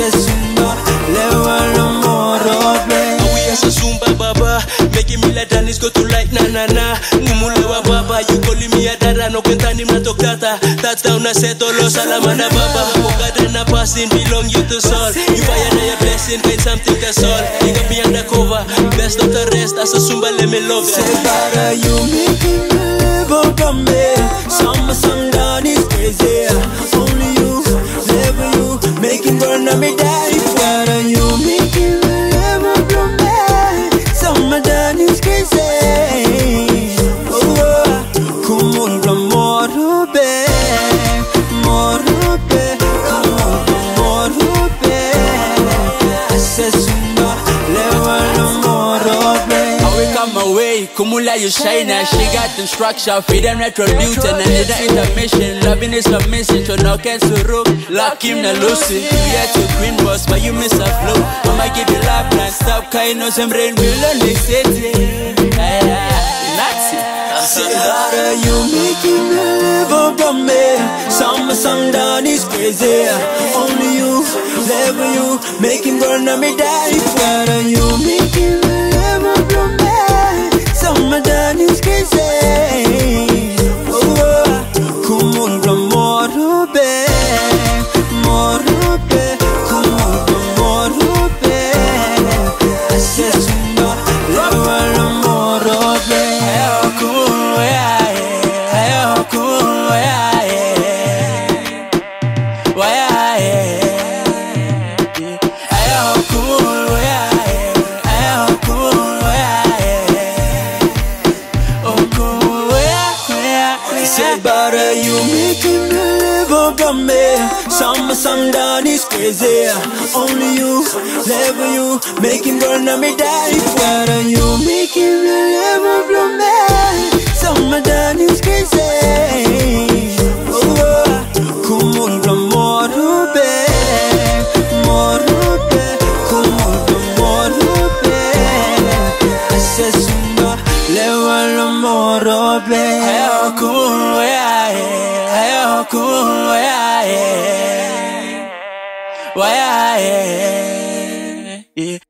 Asesuma lewala Morobe. We as a Zumba Baba, making me like Danis go to like na na na. Ngumulewa Baba, you calling me a dada, no cuenta ni una tocata. Touchdown, I set all los alamana Baba. Bogada na passing, belong you to soul. You buy another blessing, find something that's all. You got me undercover, best of the rest. As a Zumba, let me love ya. para you making me live me. Some some Asesuma lewala Morobe. I wake up my way, Kumula you shine and she got the structure, feed and retribute and then the intermission. Loving is not missing, so now can suru. Lock him na Lucy. You yet to queen boss, but you miss a flow. I'ma give you lap and stop kind of some rain will only city. Nazi. Say that you making me over me. Some some done is crazy. Only you, never you, making burn me die. But you making Say about you making me live over me. Some some done is crazy. Only you, never you, making burn me die. But you making me live over me. Some done is crazy. Oh. Asesuma lewala Morobe. Why I